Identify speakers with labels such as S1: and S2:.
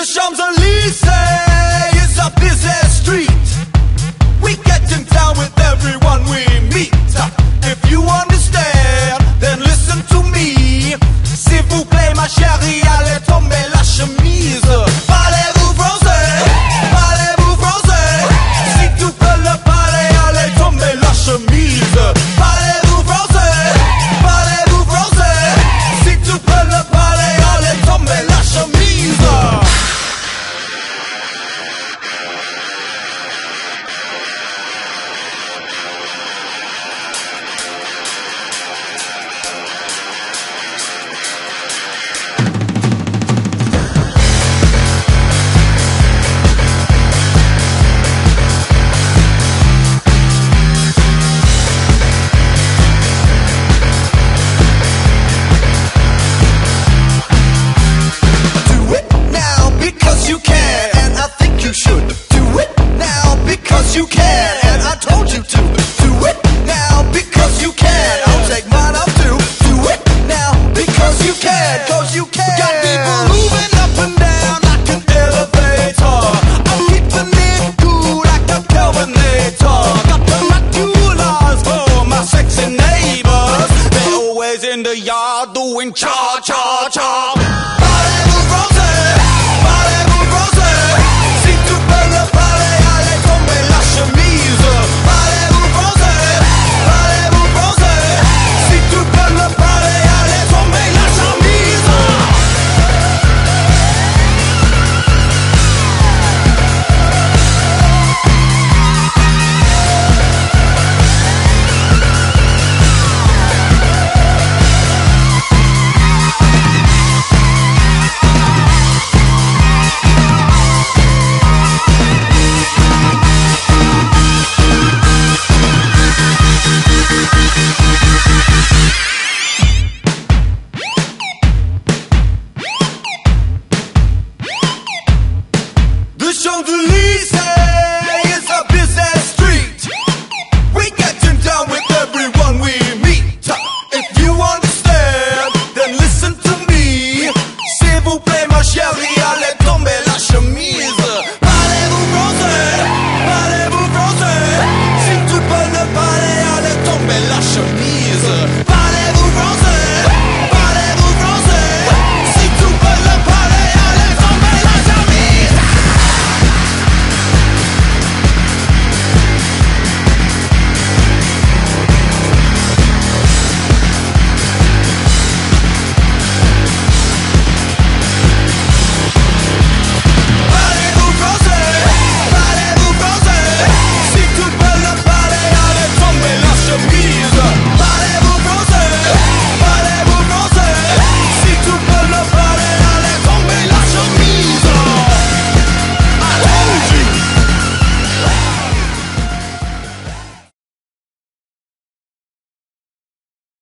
S1: The y'all doing cha cha cha.